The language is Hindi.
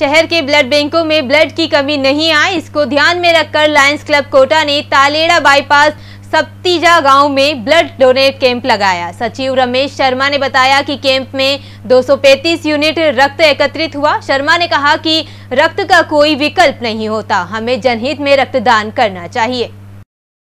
शहर के ब्लड बैंकों में ब्लड की कमी नहीं आए इसको ध्यान में रखकर लायंस क्लब कोटा ने तालेड़ा बाईपास सप्तीजा गाँव में ब्लड डोनेट कैंप लगाया। सचिव रमेश शर्मा ने बताया कि कैंप में 235 यूनिट रक्त एकत्रित हुआ। शर्मा ने कहा कि रक्त का कोई विकल्प नहीं होता। हमें जनहित में रक्तदान करना चाहिए।